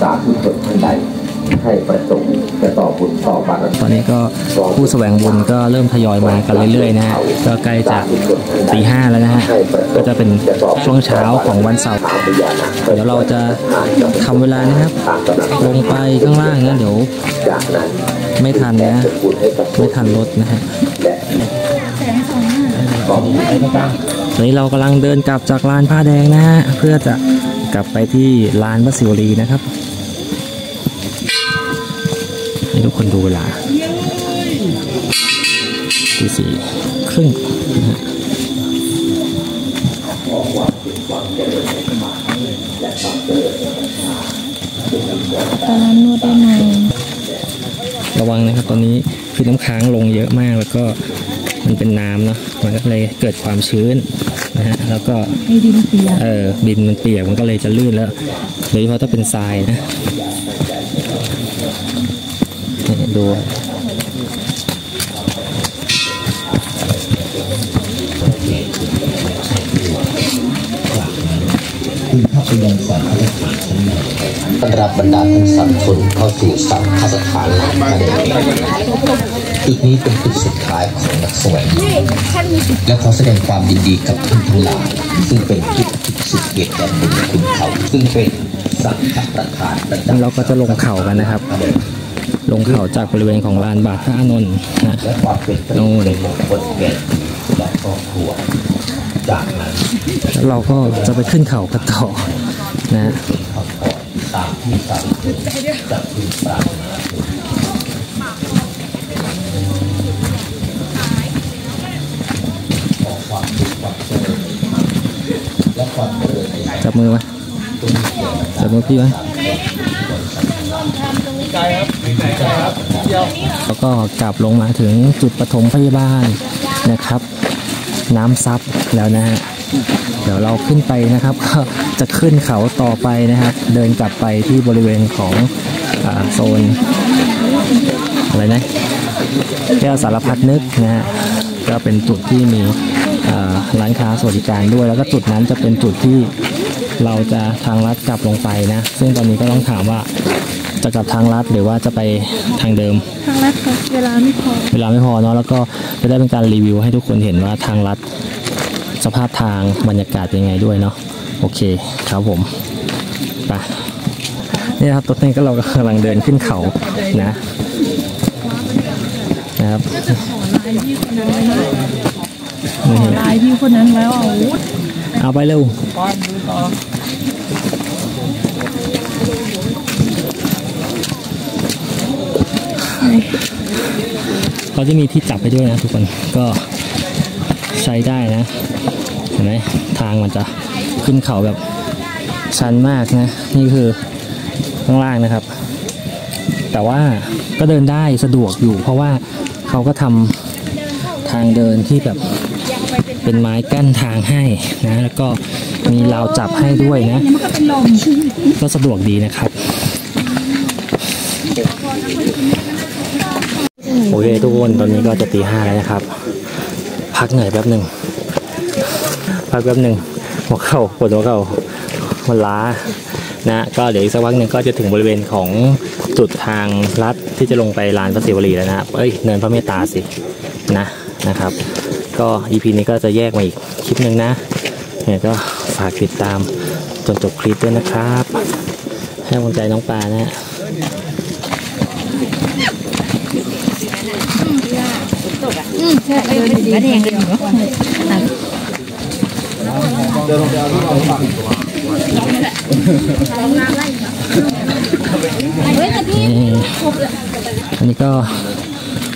สาธุชนท่านใดให้ประสงค์จะต่อบุญต่อบารมีตอนนี้ก็ผู้แสวงบุญก็เริ่มทยอยมากันเรื่อยๆนะฮะก็ใกล้จะตีห้าแล้วนะฮะก็จะเป็นช่วงเช้าของวันเสาร์เดี๋ยวเราจะทำเวลานะครับ ลงไปข้างล่างนะเดี๋ยวจากนะไม่ทันนะไม่ทันรถนะฮะของตอนนี้เรากำลังเดินกลับจากลานผ้าแดงนะฮะเพื่อจะ กลับไปที่ลานพระศิวลีนะครับ ให้ทุกคนดูเวลาตีสี่ครึ่งนะฮะตอนนั้นนวดได้ไหมระวังนะครับตอนนี้คือน้ำค้างลงเยอะมากแล้วก็ มันเป็นน้ำเนาะมันก็เลยเกิดความชื้นนะฮะแล้วก็ให้ดินเปียกเออดินมันเปียกมันก็เลยจะลื่นแล้วโดยเฉพาะถ้าเป็นทรายนะนี่ดูคือภาพยนตร์สารคดีชั้นหนึ่งต้อนรับบรรดาท่านสาธุชนเข้าสู่สังฆสถานหลังพระเดช จุดนี้เป็นจุดสุดท้ายของนักแสวงบุญและขอแสดงความยินดีกับท่านทั้งหลายซึ่งเป็นจุดสุดเหตุแห่งบุญคุณเขาซึ่งเป็นสังฆประธานประจำเราก็จะลงเขากันนะครับ ลงเขาจากบริเวณของลานบาทพระอานนท์นะและความเป็นประโยชน์ในมงคลแก่และครอบครัวจากนั้นแล้วเราก็จะไปขึ้นเขากันต่อนะเขาขอตามที่สาธุชนจะพึงปราร ความสุขความเจริญและความเจริญในจับมือมาจับมือพี่มาแล้วก็กลับลงมาถึงจุดปฐมพยาบาลนะครับ น้ำซับแล้วนะฮะเดี๋ยวเราขึ้นไปนะครับก็จะขึ้นเขาต่อไปนะครับ เดินกลับไปที่บริเวณของอาโซนอะไรนะแก้วสารพัดนึกนะฮะก็เป็นจุดที่มีอ่า ร้านค้าสวัสดิการด้วย แล้วก็จุดนั้นจะเป็นจุดที่เราจะทางลัดกลับลงไปนะ ซึ่งตอนนี้ก็ต้องถามว่าจะกลับทางลัดหรือว่าจะไปทางเดิม ทางลัดค่ะเวลาไม่พอ เวลาไม่พอเนาะแล้วก็จะได้เป็นการรีวิวให้ทุกคนเห็นว่าทางลัดสภาพทางบรรยากาศเป็นยังไงด้วยเนาะโอเคครับผมไปนี่นะครับตอนนี้ก็เรากำลังเดินขึ้นเขานะนะครับ ลน์พี่คนนั้นไว้ว่าโอ้โหเอาไปเร็วเขาจะมีที่จับไปด้วยนะทุกคนก็ใช้ได้นะเห็นไหมทางมันจะขึ้นเขาแบบชันมากนะ นี่คือข้างล่างนะครับ แต่ว่าก็เดินได้สะดวกอยู่ เพราะว่าเขาก็ทำทางเดินที่แบบ เป็นไม้กั้นทางให้นะแล้วก็มีราวจับให้ด้วยนะ ก็สะดวกดีนะครับโอเคทุกคนตอนนี้ก็จะตีห้าแล้วนะครับ พักเหนื่อยแป๊บหนึ่งพักแป๊บหนึ่งหัวเข่าปวดหัวเข่ามันล้านะก็เดี๋ยวอีกสักพักหนึ่งก็จะถึงบริเวณของจุดทางลัดที่จะลงไปลานพระศิวลีแล้วนะครับเอ้ยเนินพระเมตตาสินะนะครับ ก็อีพีนี้ก็จะแยกมาอีกคลิปหนึ่งนะเนี่ยก็ฝากติดตามจนจบคลิปด้วยนะครับ ให้กำลังใจน้องปลานะฮะมาแดงกันอยู่นี่อันนี้ก็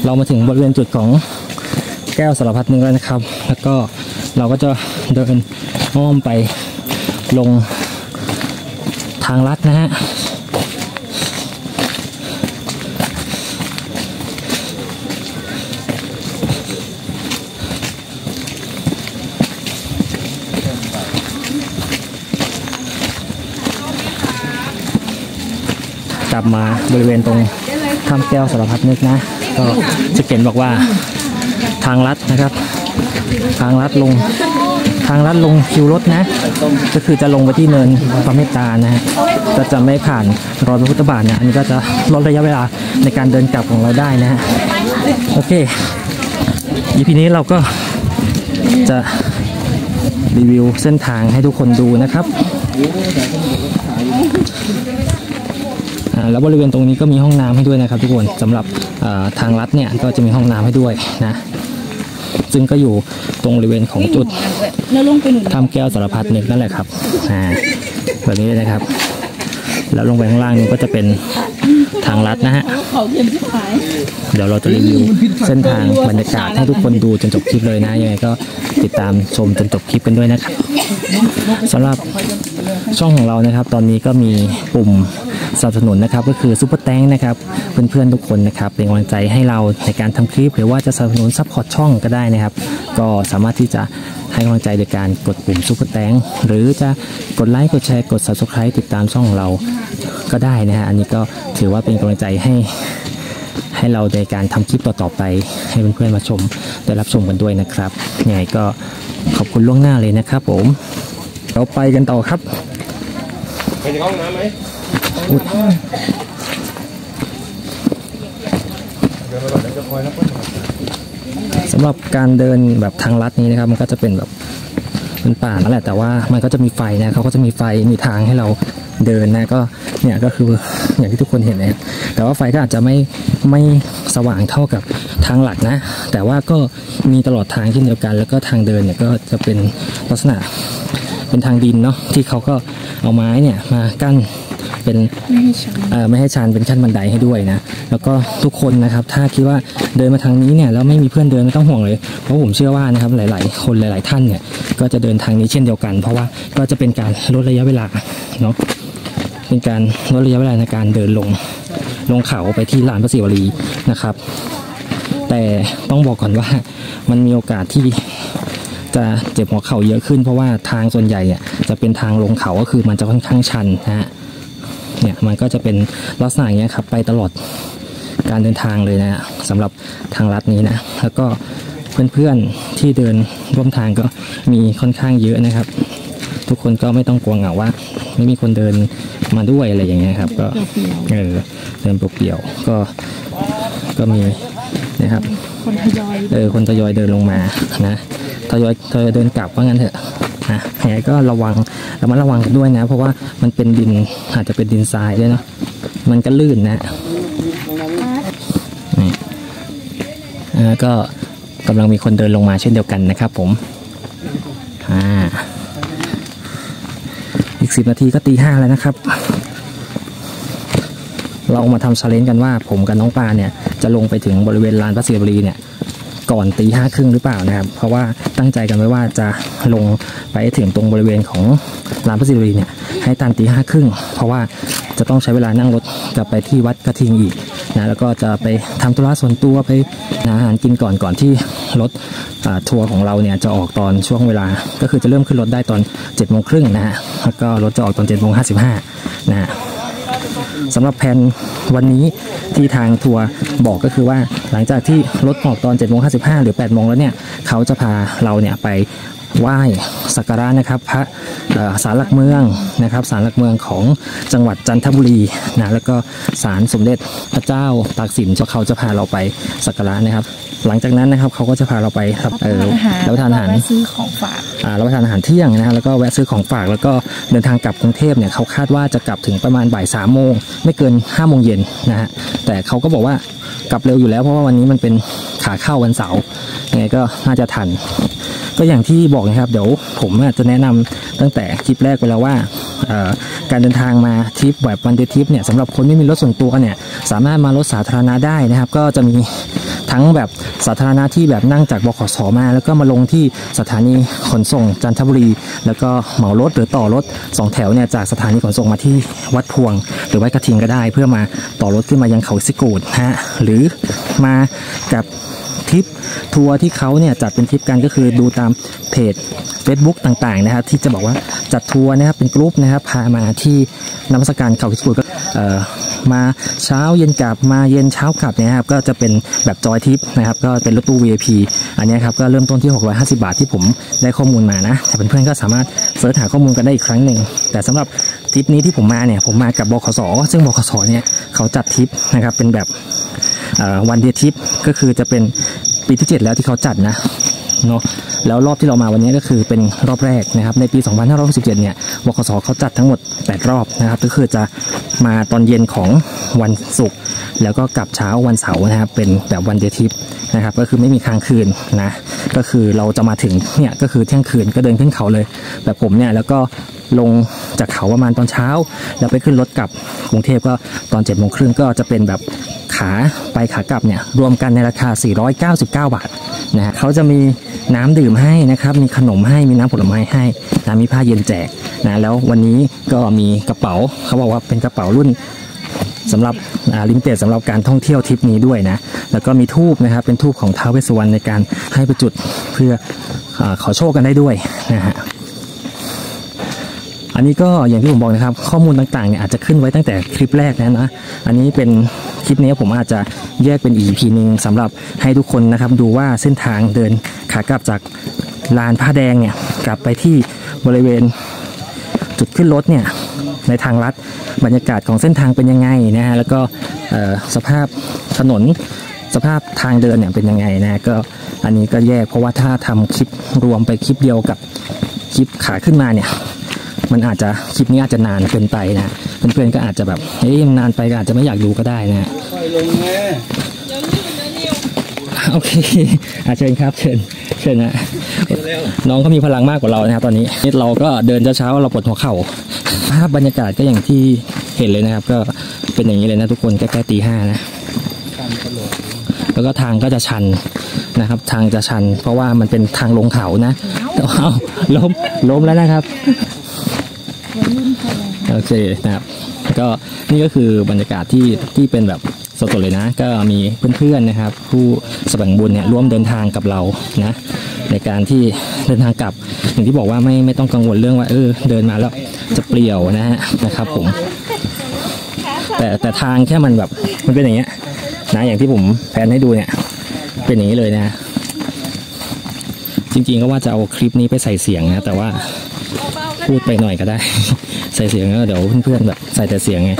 เรามาถึงบริเวณจุดของแก้วสารพัดนึกแล้วนะครับ แล้วก็เราก็จะเดินอ้อมไปลงทางลัดนะฮะกลับมาบริเวณตรงถ้ำแก้วสารพัดนึกนะ ก็จะเขียนบอกว่า ทางลัดนะครับ ทางลัดลง ทางลัดลงคิวรถนะ ก็คือจะลงไปที่เนินพระเมตตานะฮะก็จะไม่ผ่านรอยพระพุทธบาทนะอันนี้ก็จะลดระยะเวลาในการเดินกลับของเราได้นะฮะโอเค EP นี้เราก็จะรีวิวเส้นทางให้ทุกคนดูนะครับ แล้วบริเวณตรงนี้ก็มีห้องน้ำให้ด้วยนะครับ ทุกคนสำหรับทางลัดเนี่ยก็จะมีห้องน้ำให้ด้วยนะซึ่งก็อยู่ตรงบริเวณของจุดแล้วลงไปหนุนถ้ำแก้วสารพัดนึกนั่นแหละครับอ่าแบบนี้เลยนะครับ แล้วลงไปข้างล่างนี่ก็จะเป็นทางลัดนะฮะเดี๋ยวเราจะรีวิวเส้นทางบรรยากาศให้ทุกคนดูจนจบคลิปเลยนะยังไงก็ติดตามชมจนจบคลิปกันด้วยนะครับสำหรับช่องของเรานะครับ ตอนนี้ก็มีปุ่ม สนับสนุนนะครับก็คือ Super Thanks นะครับเพื่อนๆทุกคนนะครับเป็นกำลังใจให้เราในการทำคลิป หรือว่าจะสนับสนุน support ช่องก็ได้นะครับ ก็สามารถที่จะให้กำลังใจโดยการกดปุ่ม Super Thanks หรือจะกดไลค์กดแชร์กด subscribe ติดตามช่องของเราก็ได้นะฮะอันนี้ก็ถือว่าเป็นกำลังใจให้ให้เราในการทำคลิปต่อๆไป ให้เพื่อนๆมาชมได้รับชมกันด้วยนะครับยังไงก็ขอบคุณล่วงหน้าเลยนะครับผม เราไปกันต่อครับ ไปถึงห้องน้ำไหม สำหรับการเดินแบบทางลัดนี้นะครับ มันก็จะเป็นแบบเป็นป่านั่นแหละแต่ว่ามันก็จะมีไฟนะเขาก็จะมีไฟมีทางให้เราเดินนะก็เนี่ยก็คืออย่างที่ทุกคนเห็นนะแต่ว่าไฟก็อาจจะไม่ไม่สว่างเท่ากับทางหลักนะ แต่ว่าก็มีตลอดทางเช่นเดียวกัน แล้วก็ทางเดินเนี่ยก็จะเป็นลักษณะเป็นทางดินเนาะที่เขาก็เอาไม้เนี่ยมากั้น เป็นไม่ให้ฉันเอ่อไม่ให้ชันเป็นขั้นบันไดให้ด้วยนะแล้วก็ทุกคนนะครับ ถ้าคิดว่าเดินมาทางนี้เนี่ยแล้วไม่มีเพื่อนเดินไม่ต้องห่วงเลย เพราะผมเชื่อว่านะครับหลาย ๆ คนหลาย ๆ ท่านเนี่ยก็จะเดินทางนี้เช่นเดียวกัน เพราะว่าก็จะเป็นการลดระยะเวลาเนาะเป็นการลดระยะเวลาในการเดินลงลงเขาไปที่ลานพระศิวลีนะครับ แต่ต้องบอกก่อนว่ามันมีโอกาสที่จะเจ็บหัวเข่าเยอะขึ้นเพราะว่าทางส่วนใหญ่อะจะเป็นทางลงเขาก็คือมันจะค่อนข้างชันนะฮะเนี่ย มันก็จะเป็นลักษณะอย่างเงี้ยครับไปตลอดการเดินทางเลยนะฮะสำหรับทางลัดนี้นะ แล้วก็เพื่อนๆที่เดินร่วมทางก็มีค่อนข้างเยอะนะครับ ทุกคนก็ไม่ต้องกลัวเหงาว่า ไม่มีคนเดินมาด้วยอะไรอย่างเงี้ยครับ ก็เออเดินเปลี่ยวๆก็ก็มีนะครับคนทยอยเออคนทยอยเดินลงมานะทยอยทยอยเดินกลับว่างั้นเถอะ นะยังไงก็ระวังระมัดระวังกันด้วยนะ เพราะว่ามันเป็นดินอาจจะเป็นดินทรายด้วยเนาะมันก็ลื่นนะนี่แล้วก็กำลังมีคนเดินลงมาเช่นเดียวกันนะครับ ผมอ่าอีกสิบนาทีก็ตีห้าแล้วนะครับ เรามาทำชาเลนจ์กันว่าผมกับน้องปลาเนี่ยจะลงไปถึงบริเวณลานพระศิวลีเนี่ย ก่อนตีห้าครึ่งหรือเปล่านะครับ เพราะว่าตั้งใจกันไว้ว่าจะลงไปถึงตรงบริเวณของลานพระศิวลีเนี่ยให้ตันตีห้าครึ่งเพราะว่าจะต้องใช้เวลานั่งรถกลับไปที่วัดกระทิงอีกนะแล้วก็จะไปทำธุระส่วนตัวไปหาอาหารกินก่อนก่อนที่รถทัวร์ของเราเนี่ยจะออกตอนช่วงเวลา ก็คือจะเริ่มขึ้นรถได้ตอน7จ็ดโมงครึ่งนะฮะแล้วก็รถจะออกตอน7จ็ดโมงห้าสิบห้านะฮะ สำหรับแผนวันนี้ที่ทางทัวร์บอกก็คือว่าหลังจากที่รถออกตอน7จ็ดโมงห้าสิบห้าหรือ8ปดโมงแล้วเนี่ยเขาจะพาเราเนี่ยไป ไหว้สักการะนะครับพระเอ่อศาลหลักเมืองนะครับศาลหลักเมืองของจังหวัดจันทบุรีนะแล้วก็ศาลสมเด็จพระเจ้าตากสินเจ้าเขาจะพาเราไปสักการะนะครับ หลังจากนั้นนะครับเขาก็จะพาเราไปรับเอออาหารรับประทานอาหารแวะซื้อของฝากอ่ารับประทานอาหารเที่ยงนะฮะแล้วก็แวะซื้อของฝากแล้วก็เดินทางกลับกรุงเทพเนี่ยเขาคาดว่าจะกลับถึงประมาณบ่ายสามโมงไม่เกินห้าโมงเย็นนะฮะแต่เขาก็บอกว่ากลับเร็วอยู่แล้วเพราะว่าวันนี้มันเป็นขาเข้าวันเสาร์ ยังไงก็น่าจะทัน ก็อย่างที่บอกนะครับ เดี๋ยวผมจจะแนะนำตั้งแต่คลิปแรกไปแล้วว่า การเดินทางมาทริปแบบวันเดย์ทริปเนี่ยสำหรับคนไม่มีรถส่วนตัวเนี่ยสามารถมารถสาธารณะได้นะครับ ก็จะมีทั้งแบบสาธารณะที่แบบนั่งจากบขสมา แล้วก็มาลงที่สถานีขนส่งจันทบุรี แล้วก็เหมารถหรือต่อรถสองแถวเนี่ยจากสถานีขนส่งมาที่วัดพวง หรือวัดกระทิงก็ได้ เพื่อมาต่อรถขึ้นมายังเขาสิกูดฮะหรือมากับ ทริปทัวร์ที่เขาเนี่ยจัดเป็นทริปกันก็คือดูตามเพจ Facebook ต่างๆนะครับที่จะบอกว่าจัดทัวร์นะครับเป็นกรุ๊ปนะครับพามาที่นมัสการเขาพิสกุลก็เออมาเช้าเย็นกลับมาเย็นเช้ากลับเนี่ยครับก็จะเป็นแบบจอยทิปนะครับก็เป็นรถตู้ VIP อันนี้ครับก็เริ่มต้นที่ 650 บาทที่ผมได้ข้อมูลมานะแต่เพื่อนๆก็สามารถเสิร์ชหาข้อมูลกันได้อีกครั้งหนึ่งแต่สำหรับทริปนี้ที่ผมมาเนี่ยผมมากับบขสซึ่งบขสเนี่ยเขาจัดทริปนะครับเป็นแบบวันเดียทริปก็คือจะเป็น ปีที่ 7 แล้วที่เขาจัดนะเนาะแล้วรอบที่เรามาวันนี้ก็คือเป็นรอบแรกนะครับ ในปี 2567 เนี่ยบขสเขาจัดทั้งหมด 8 รอบนะครับ ก็คือจะมาตอนเย็นของวันศุกร์แล้วก็กลับเช้าวันเสาร์นะครับ เป็นแบบวันเดทิปนะครับ ก็คือไม่มีค้างคืนนะ ก็คือเราจะมาถึงเนี่ยก็คือเที่ยงคืนก็เดินขึ้นเขาเลย แบบผมเนี่ยแล้วก็ลงจากเขาประมาณตอนเช้า แล้วไปขึ้นรถกลับกรุงเทพก็ตอนเจ็ดโมงครึ่งก็จะเป็นแบบ ขาไปขากลับเนี่ยรวมกันในราคา 499 บาทนะฮะเขาจะมีน้ำดื่มให้นะครับ มีขนมให้มีน้ำผลไม้ให้นะมีผ้าเย็นแจกนะแล้ววันนี้ก็มีกระเป๋าเขาบอกว่าเป็นกระเป๋ารุ่นสำหรับ limited สำหรับการท่องเที่ยวทริปนี้ด้วยนะ แล้วก็มีธูปนะครับ เป็นธูปของท้าวเวสสุวรรณในการให้ไปจุดเพื่ออขอโชคกันได้ด้วยนะฮะ อันนี้ก็อย่างที่ผมบอกนะครับ ข้อมูลต่างๆเนี่ยอาจจะขึ้นไว้ตั้งแต่คลิปแรกนะนะ อันนี้เป็นคลิปนี้ผมอาจจะแยกเป็นอีพีหนึ่งสำหรับให้ทุกคนนะครับ ดูว่าเส้นทางเดินขากลับจากลานผ้าแดงเนี่ยกลับไปที่บริเวณจุดขึ้นรถเนี่ยในทางลัดบรรยากาศของเส้นทางเป็นยังไงนะฮะแล้วก็สภาพถนนสภาพทางเดินเนี่ยเป็นยังไงนะก็อันนี้ก็แยกเพราะว่าถ้าทำคลิปรวมไปคลิปเดียวกับคลิปขาขึ้นมาเนี่ย มันอาจจะคลิปนี้อาจจะนานเกินไปนะเพื่อนๆก็อาจจะแบบเฮ้ยมันนานไปก็อาจจะไม่อยากดูก็ได้นะโอเคอาเชิญครับเชิญเชิญนะน้องเขามีพลังมากกว่าเรานะครับตอนนี้นี่เราก็เดินเช้าๆเราปวดหัวเข่าภาพบรรยากาศก็อย่างที่เห็นเลยนะครับ ก็เป็นอย่างนี้เลยนะทุกคนใกล้ๆตีห้านะแล้วก็ทางก็จะชันนะครับ ทางจะชัน เพราะว่ามันเป็นทางลงเขานะเอาล้มล้มแล้วนะครับ โอเคนะครับก็นี่ก็คือบรรยากาศที่ที่เป็นแบบสดๆเลยนะ ก็มีเพื่อนๆนะครับ ผู้สแสวงบุญเนี่ยร่วมเดินทางกับเรานะในการที่เดินทางกลับอย่างที่บอกว่าไม่ไม่ต้องกังวลเรื่องว่าเออเดินมาแล้วจะเปลี่ยวนะฮะนะครับผม แต่แต่ทางแค่มันแบบมันเป็นอย่างเงี้ยนะอย่างที่ผมแพนให้ดูเนี่ย เป็นอย่างนี้เลยนะ จริงๆก็ว่าจะเอาคลิปนี้ไปใส่เสียงนะแต่ว่า พูดไปหน่อยก็ได้ ใส่เสียงแล้วเดี๋ยวเพื่อนๆแบบใส่แต่เสียงไง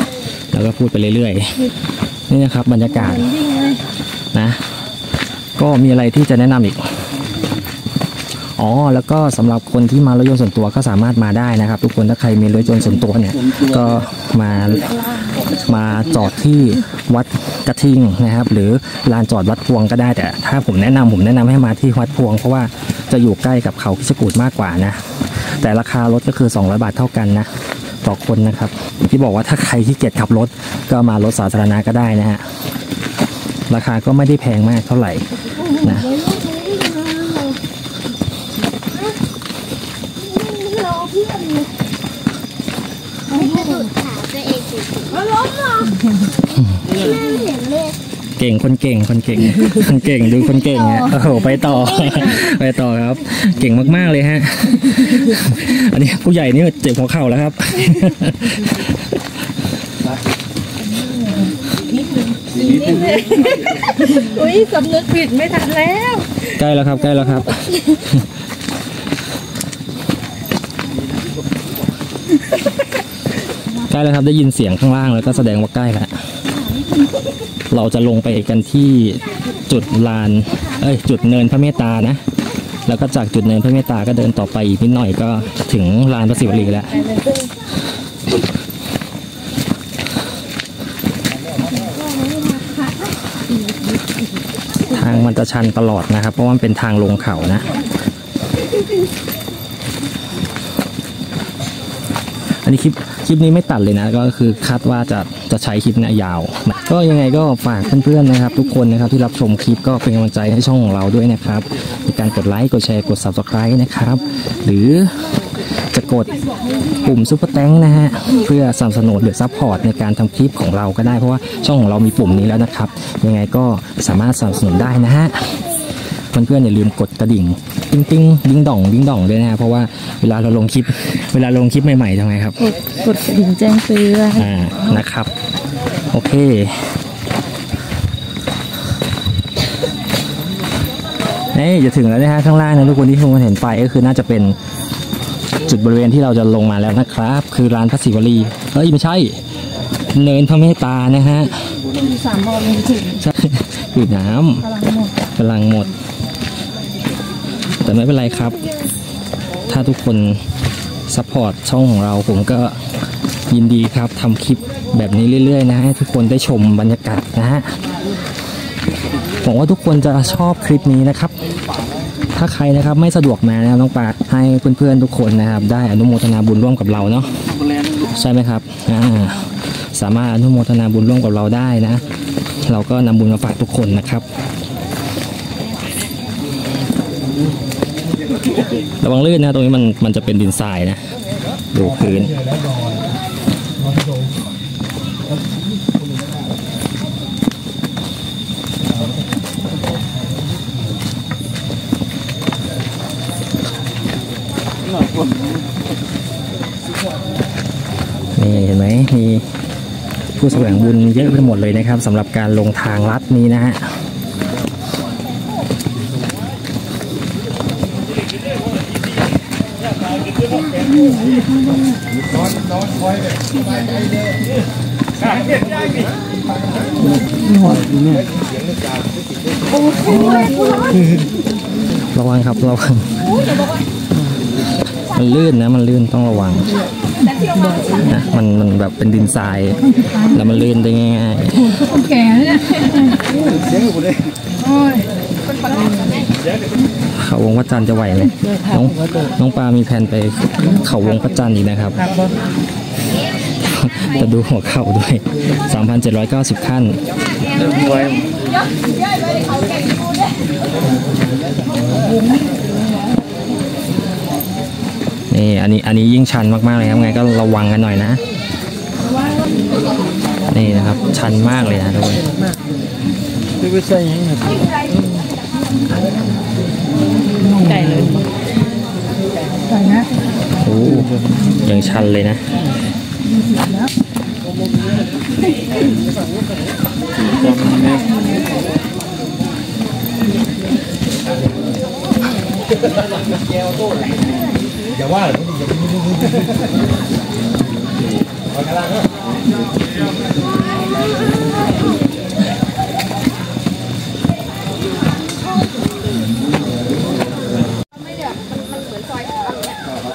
แล้วก็พูดไปเรื่อยๆ นี่นะครับบรรยากาศนะ ก็มีอะไรที่จะแนะนำอีก อ๋อ แล้วก็สำหรับคนที่มารถยนต์ส่วนตัวก็สามารถมาได้นะครับ ทุกคนถ้าใครมีรถยนต์ส่วนตัวเนี่ย ก็มามาจอดที่วัดกระทิงนะครับ หรือลานจอดวัดพวงก็ได้แต่ ถ้าผมแนะนำผมแนะนำให้มาที่วัดพวง เพราะว่าจะอยู่ใกล้กับเขาคิชกูดมากกว่านะ แต่ราคารถก็คือ 200 บาทเท่ากันนะ ต่อคนนะครับ ที่บอกว่าถ้าใครที่เกียจขับรถก็มารถสาธารณะก็ได้นะฮะ ราคาก็ไม่ได้แพงมากเท่าไหร่นะ รอเพื่อนเลยไม่ให้ดูดขาตัวเองสิมันล้มเหรอไม่เห็นเลย เก่งคนเก่งคนเก่ง คนเก่งดูคนเก่งฮะโอ้โหไปต่อ ไปต่อครับ เก่งมากๆเลยฮะ อันนี้ผู้ใหญ่นี่เจ็บหัวเข่าแล้วครับอุ้ยสำนึกผิดไม่ทันแล้ว ใกล้แล้วครับ ใกล้แล้วครับใกล้แล้วครับได้ยินเสียงข้างล่างแล้วก็แสดงว่าใกล้แล้ว เราจะลงไปกันที่จุดลาน เอ้ย จุดเนินพระเมตตานะ แล้วก็จากจุดเนินพระเมตตาก็เดินต่อไปอีกนิดหน่อยก็ถึงลานพระศิวลีแล้ว ทางมันจะชันตลอดนะครับ เพราะว่ามันเป็นทางลงเขานะอันนี้คลิป ลิปนี้ไม่ตัดเลยนะ ก็คือคาดว่าจะจะใช้คลิปนี้ยาวนะก็ยังไงก็ฝากเพื่อนๆนะครับ ทุกคนนะครับที่รับชมคลิปก็เป็นกำลังใจให้ช่องของเราด้วยนะครับในการกดไลค์กดแชร์กด subscribe นะครับ หรือจะกดปุ่ม Super Thanks นะฮะเพื่อสนับสนุนหรือ support ในการทำคลิปของเราก็ได้เพราะว่าช่องของเรามีปุ่มนี้แล้วนะครับ ยังไงก็สามารถสนับสนุนได้นะฮะเพื่อนๆอย่าลืมกดกระดิ่ง ติ้งติ้งดิ้งด่องดิ้งด่องด้วยนะฮะเพราะว่าเวลาเราลงคลิป เวลาลงคลิปใหม่ๆทำไงครับ กดกดกระดิ่งแจ้งเตือนอ่า นะครับ โอเค นี่จะถึงแล้วนะฮะข้างล่างนะทุกคนที่ทุกคนเห็นไฟก็คือน่าจะเป็นจุดบริเวณที่เราจะลงมาแล้วนะครับ คือลานพระสิวลีเฮ้ยไม่ใช่ เนินพระเมตตานะฮะสามโมงถึงถึงใช่อยู่น้พลังหมดำกำลังหมด แต่ไม่เป็นไรครับ ถ้าทุกคน support ช่องของเราผมก็ยินดีครับทำคลิปแบบนี้เรื่อยๆ นะให้ทุกคนได้ชมบรรยากาศนะฮะหวังว่าทุกคนจะชอบคลิปนี้นะครับ ถ้าใครนะครับไม่สะดวกมานะครับน้องปาให้เพื่อนๆทุกคนนะครับ ได้อนุโมทนาบุญร่วมกับเราเนาะใช่ไหมครับอ่าสามารถอนุโมทนาบุญร่วมกับเราได้นะ เราก็นำบุญมาฝากทุกคนนะครับ ระวังลื่นนะตรงนี้มันมันจะเป็นดินทรายนะ ดูพื้นนี่เห็นไหมมีผู้แสวงบุญเยอะไปหมดเลยนะครับสำหรับการลงทางลัดนี้นะฮะ ระวังครับระวังมันลื่นนะ มันลื่นต้องระวังนะมันมันแบบเป็นดินทราย แล้วมันลื่นได้ง่ายแก่เนี่ยเขาวงพระจันทร์จะไหวไหมน้องน้องปลามีแผนไปเขาวงพระจันทร์อีกนะครับ จะดูหัวเข่าด้วย 3,790 ขั้นนี่อันนี้อันนี้ยิ่งชันมากๆเลยครับไงก็ระวังกันหน่อยนะ นี่นะครับชันมากเลยนะทุกคนไก่เลยไก่นะโอ้ยังชันเลยนะ อย่าว่า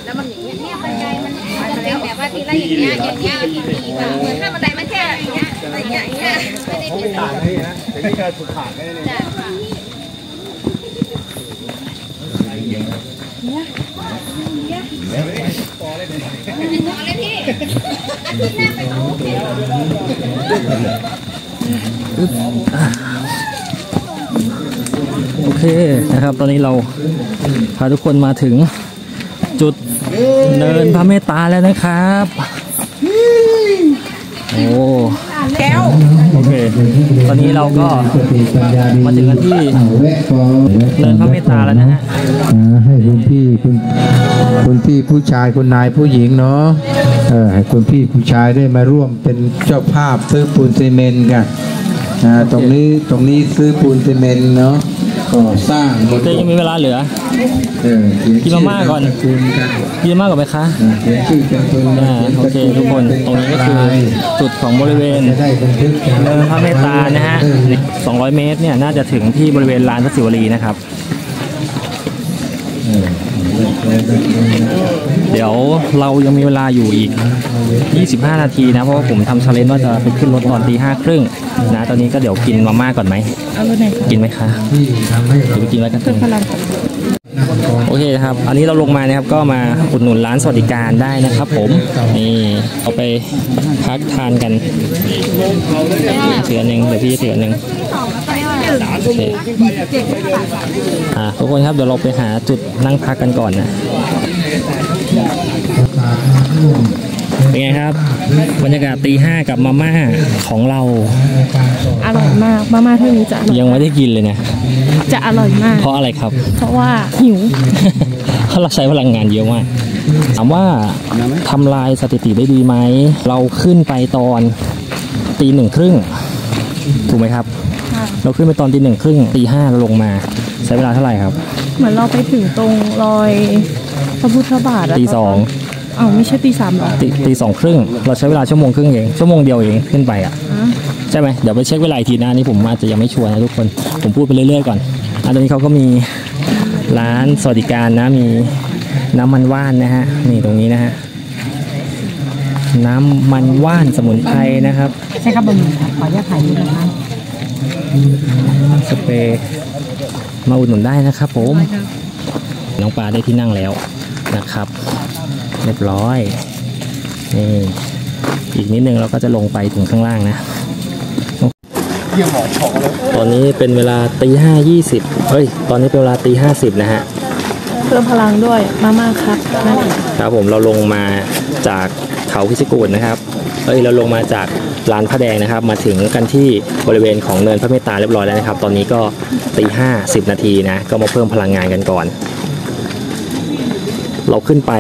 แล้วมันอย่างเงี้ยเนี่ยบันไดมันมันเป็นแบบว่าทีละอย่างเงี้ยอย่างเงี้ยทีทีแบบเหมือนถ้าบันได งี้ยอย่าเงี้ยไม่ได้เป็นต่างนี่นะแต่นี่ก็ถูกขาดได้เลยจ้ะค่ะพอเลยพี่อาทิตย์หน้าไปดูพี่โอเคนะครับ ตอนนี้เราพาทุกคนมาถึงจุดเนินพระเมตตาแล้วนะครับ โอ้ โอเค ตอนนี้เราก็มาถึงกันที่เนินพระเมตตาแล้วนะฮะให้คุณพี่คุณคุณพี่ผู้ชายคุณนายผู้หญิงเนาะเออให้คุณพี่ผู้ชายได้มาร่วมเป็นเจ้าภาพซื้อปูนซีเมนต์กันตรงนี้ตรงนี้ซื้อปูนซีเมนต์เนาะ ก่อสร้างบนเจ๊ยังมีเวลาเหลือเออเขียนกินมาม่าก่อนชื่นามสกุลกันพี่มากกว่าไหมคะอ่าเขียนชื่อเป็นตัวอ่าโอเคทุกคนตรงนี้ก็คือจุดของบริเวณจะได้บันทึกเนินพระเมตตานะฮะ 200 เมตรเนี่ยน่าจะถึงที่บริเวณลานพระศิวลีนะครับ เดี๋ยวเรายังมีเวลาอยู่อีก 25 นาทีนะ เพราะว่าผมทำชาเลนจ์ว่าจะไปขึ้นรถตอนตีห้าครึ่งนะ ตอนนี้ก็เดี๋ยวกินมาม่าก่อนไหม เอารถไหนกินไหมคะที่ทำให้เดี๋ยวไปกินไว้กันเพิ่มพลังก่อนโอเคครับ อันนี้เราลงมานะครับก็มาอุดหนุนร้านสวัสดิการได้นะครับผม นี่เอาไปพักทานกันเถือหนึ่งเดี๋ยวพี่เถือหนึ่งโอเคอ่าทุกคนครับเดี๋ยวเราไปหาจุดนั่งพักกันก่อนนะ เป็นไงครับ บรรยากาศตีห้ากับมาม่าของเรา อร่อยมากมาม่าเท่านี้จะอร่อยยังไม่ได้กินเลยนะ จะอร่อยมาก เพราะอะไรครับ เพราะว่าหิวเพราะเราใช้พลังงานเยอะมากถามว่าทำลายสถิติได้ดีไหม เราขึ้นไปตอนตีหนึ่งครึ่งถูกไหมครับ เราขึ้นไปตอนตีหนึ่งครึ่งตีห้าเราลงมา ใช้เวลาเท่าไหร่ครับ เหมือนเราไปถึงตรงรอยพ ระพุทธบาทะตีสองอ้าวไม่ใช่ตีสามหรอตีตีสองครึ่งเราใช้เวลาชั่วโมงครึ่งเองชั่วโมงเดียวเองขึ้นไปอะใช่ไหมเดี๋ยวไปเช็คเวลาอีกทีหนะนี่ผมอาจจะยังไม่ชัวร์นะทุกคนผมพูดไปเรื่อยๆก่อนอันตอนนี้เขาก็มีร้านสวัสดิการนะมีน้ำมันว่านนะฮะนี่ตรงนี้นะฮะน้ำมันว่านสมุนไพรนะครับใช่ครับบะหมี่ครับขออนุญาตถ่ายรูปนะคะสเปรย์มาอุดหนุนได้นะครับผมน้องปลาได้ที่นั่งแล้ว นะครับ เรียบร้อยนี่อีกนิดนึงเราก็จะลงไปถึงข้างล่างนะตอนนี้เป็นเวลาตีห้ายี่สิบเฮ้ย ตอนนี้เป็นเวลาตีห้าสิบนะฮะ เพิ่มพลังด้วยมาม่าครับนะครับผมเราลงมาจากเขาพิชิกูดนะครับ เอ้ยเราลงมาจากร้านพระแดงนะครับ มาถึงกันที่บริเวณของเนินพระเมตตาเรียบร้อยแล้วนะครับ ตอนนี้ก็ตีห้าสิบนาทีนะ ก็มาเพิ่มพลังงานกันก่อน เราขึ้นไป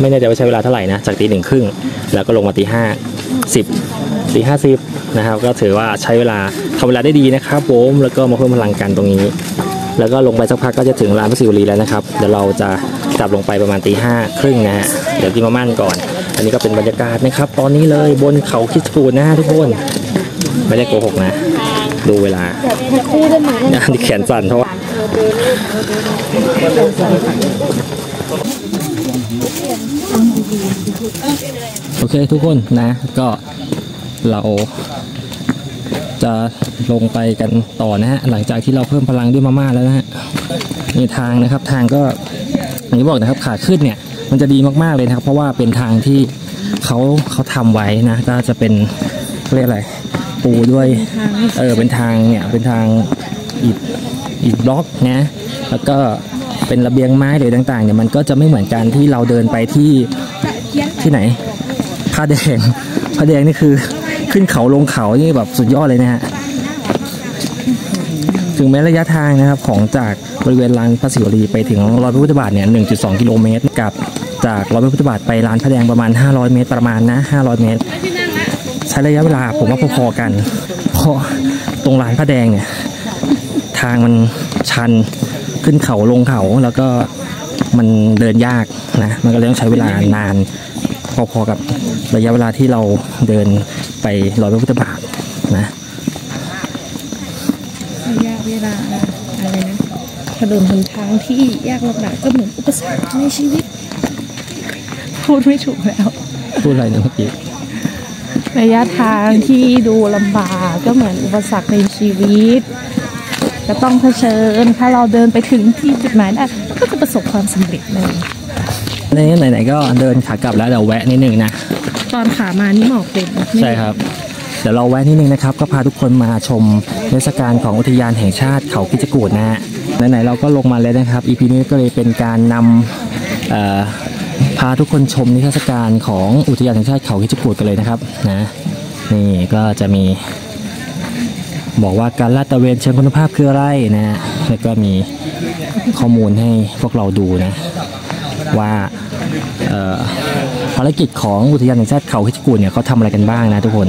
ไม่แน่ใจว่าใช้เวลาเท่าไหร่นะ จากตีหนึ่งครึ่งแล้วก็ลงมาตีห้าสิบตีห้าสิบนะครับ ก็ถือว่าใช้เวลาทำเวลาได้ดีนะครับผมแล้วก็มาเพิ่มพลังกันตรงนี้ แล้วก็ลงไปสักพักก็จะถึงร้านพระศิวลีแล้วนะครับ เดี๋ยวเราจะกลับลงไปประมาณตีห้าครึ่งนะฮะเดี๋ยวกินมาม่านก่อน อันนี้ก็เป็นบรรยากาศนะครับ ตอนนี้เลยบนเขาคิดกูดนะฮะทุกคนไม่ได้โกหกนะ ดูเวลาอันนี้แขนสั่นเพราะว่า โอเคทุกคนนะก็เราจะลงไปกันต่อนะฮะหลังจากที่เราเพิ่มพลังด้วยมาม่าแล้วนะฮะนี่ทางนะครับทางก็อย่างที่บอกนะครับขาขึ้นเนี่ยมันจะดีมากๆเลยนะครับ เพราะว่าเป็นทางที่เขาเขาทำไว้นะก็จะเป็นเขาเรียกอะไรปูด้วยเออเป็นทางเนี่ยเป็นทางอิฐอิฐบล็อกนะแล้วก็ เป็นระเบียงไม้หรือต่างๆเนี่ยมันก็จะไม่เหมือนกันที่เราเดินไปที่ที่ไหนผ้าแดงผ้าแดงนี่คือขึ้นเขาลงเขานี่แบบสุดยอดเลยนะฮะถึงแม้ระยะทางนะครับของจากบริเวณลานพระศิวลีไปถึงรอยพระพุทธบาทเนี่ย 1.2 กิโลเมตร กับจากรอยพระพุทธบาทไปลานพระแดงประมาณ 500 เมตรประมาณนะ 500 เมตร ใช้ระยะเวลาผมว่าพอๆกัน เพราะตรงลานพระแดงเนี่ย ทางมันชัน ขึ้นเขาลงเขาแล้วก็มันเดินยากนะมันก็เลยต้องใช้เวลานาน พอๆกับระยะเวลาที่เราเดินไปรอยพระพุทธบาทนะระยะเวลาอะไรนะถนนหนทางที่ยากลำบากก็เหมือนอุปสรรคในชีวิต พูดไม่ถูกแล้ว พูดอะไรเนี่ยเมื่อกี้ระยะทางที่ดูลำบากก็เหมือนอุปสรรคในชีวิต จะต้องเผชิญ ถ้าเราเดินไปถึงที่จุดหมายได้ก็จะประสบความสำเร็จเลยในไหนๆก็เดินขากลับแล้วเดี๋ยวแวะนิดนึงนะ ตอนขามานี่หมอกเต็มใช่ครับเดี๋ยวเราแวะนิดนึงนะครับ ก็พาทุกคนมาชมเทศกาลของอุทยานแห่งชาติเขาคิจกูดนะฮะไหนๆเราก็ลงมาแล้วนะครับ EP นี้ก็เลยเป็นการนำเอ่อพาทุกคนชมนิทรรศการของอุทยานแห่งชาติเขาคิจกูดกันเลยนะครับนะนี่ก็จะมี บอกว่าการลาดตระเวนเชิงคุณภาพคืออะไรนะฮะแล้วก็มีข้อมูลให้พวกเราดูนะ ว่าภารกิจของอุทยานแห่งชาติเขาคิดกูดเนี่ยเขาทำอะไรกันบ้างนะทุกคน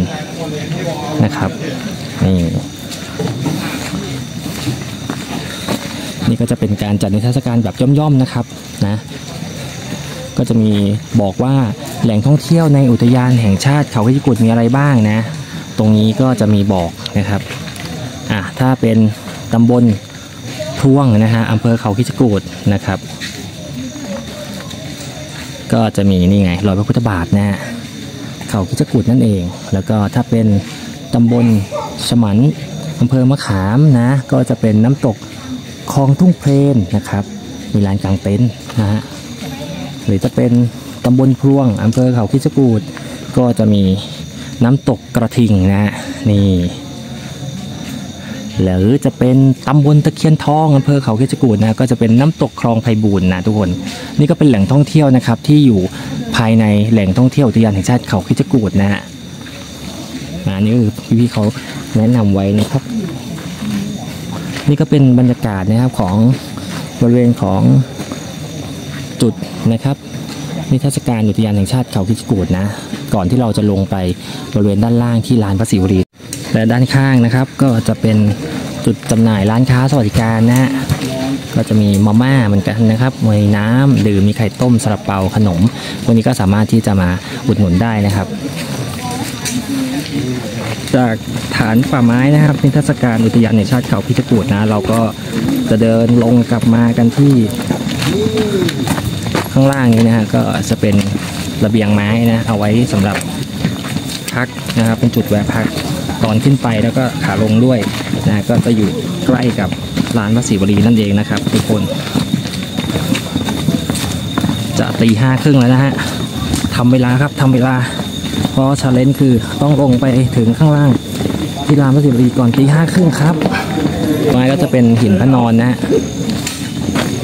นะครับนี่นี่ก็จะเป็นการจัดนิทรรศการแบบย่อมๆนะครับนะก็จะมีบอกว่าแหล่งท่องเที่ยวในอุทยานแห่งชาติเขาคิดกูดมีอะไรบ้างนะ ตรงนี้ก็จะมีบอกนะครับ อะถ้าเป็นตำบลพร่วงนะฮะอำเภอเขาคิดกูดนะครับ ก็จะมีนี่ไงรอยพระพุทธบาทนะฮะเขาคิจกูดนั่นเอง แล้วก็ถ้าเป็นตำบลฉมันอำเภอมะขามนะก็จะเป็นน้ำตกคลองทุ่งเพลนนะครับ มีลานกลางเต็นท์นะฮะหรือจะเป็นตำบลพลวงอำเภอเขาคิจกูดก็จะมีน้ำตกกระทิงนะฮะนี่ หรือจะเป็นตำบลตะเคียนทองอำเภอเขาคิจกูดนะก็จะเป็นน้ำตกคลองไพบูลนะทุกคน นี่ก็เป็นแหล่งท่องเที่ยวนะครับที่อยู่ภายในแหล่งท่องเที่ยวอุทยานแห่งชาติเขาคิจกูดนะฮะอันนี้คือพี่ๆเขาแนะนำไว้นะครับ นี่ก็เป็นบรรยากาศนะครับของบริเวณของจุดนะครับนิทรรศการอุทยานแห่งชาติเขาคิจกูดนะ ก่อนที่เราจะลงไปบริเวณด้านล่างที่ลานพระศิวรี และด้านข้างนะครับ ก็จะเป็นจุดจำหน่ายร้านค้าสวัสดิการนะฮะก็จะมีมาม่าเหมือนกันนะครับ มีน้ำดื่ม มีไข่ต้มซาลาเปาขนม พวกนี้ก็สามารถที่จะมาอุดหนุนได้นะครับ จากฐานป่าไม้นะครับนิทรรศการอุทยานแห่งชาติเขาพิจกูดนะ เราก็จะเดินลงกลับมากันที่ ข้างล่างนี้นะฮะก็จะเป็นระเบียงไม้นะ เอาไว้สำหรับพักนะครับ เป็นจุดแวะพัก ตอนขึ้นไปแล้วก็ขาลงด้วยนะก็จะอยู่ใกล้กับร้านพระศรีวรีนั่นเองนะครับ ทุกคน จะตีห้าครึ่งแล้วนะฮะทำเวลาครับทำเวลา เพราะชาเลนจ์คือต้องลงไปถึงข้างล่าง ที่ร้านพระศิวรีก่อนตีห้าครึ่งครับไม้ก็จะเป็นหินพระนอนนะฮะ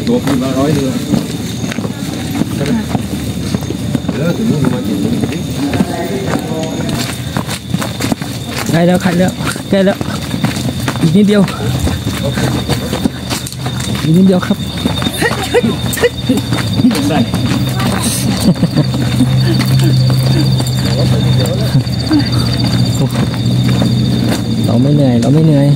ตัวคุณละร้อยเดือน ใกล้แล้วใกล้แล้วใกล้แล้วอีกนิดเดียวอีกนิดเดียวครับเราไม่เหนื่อยเราไม่เหนื่อย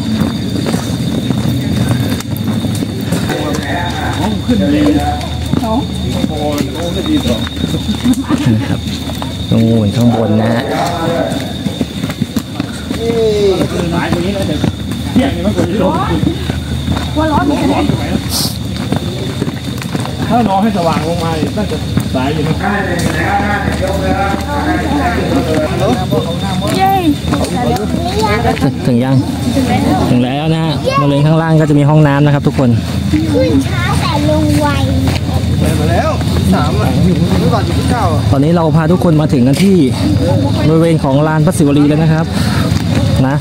นะครับตรงนู้นข้างบนนะฮะ หายตรงนี้แล้วเดี๋ยวเที่ยงนี่มันควรจะลงว่าร้อนร้อนร้อนถ้ารอให้สว่างลงมาน่าจะสายอยู่นะถึงถึงยัง ถึงแล้วนะฮะบริเวณข้างล่างก็จะมีห้องน้ำนะครับทุกคน ขึ้นช้าแต่ลงไวตอนนี้เราพาทุกคนมาถึงกันที่บริเวณของลานพระศิวลีแล้วนะครับ นะ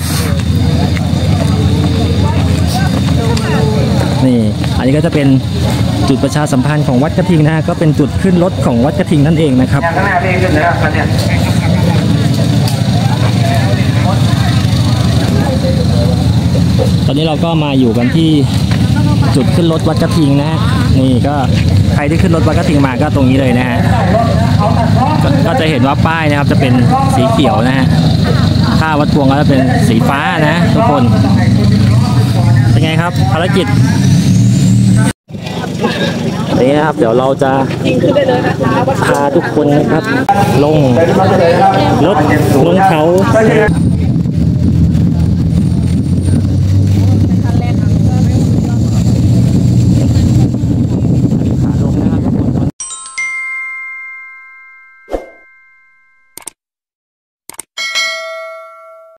นี่อันนี้ก็จะเป็นจุดประชาสัมพันธ์ของวัดกระทิงนะฮะก็เป็นจุดขึ้นรถของวัดกระทิงนั่นเองนะครับตอนนี้เราก็มาอยู่กันที่จุดขึ้นรถวัดกระทิงนะฮะนี่ก็ใครที่ขึ้นรถวัดกระทิงมาก็ตรงนี้เลยนะฮะก็จะเห็นว่าป้ายนะครับจะเป็นสีเขียวนะฮะ้าวัดพวงก็จะเป็นสีฟ้านะทุกคน เป็นไงครับภารกิจนี่นะครับเดี๋ยวเราจะพาทุกคนนะครับ ลงรถลงเขา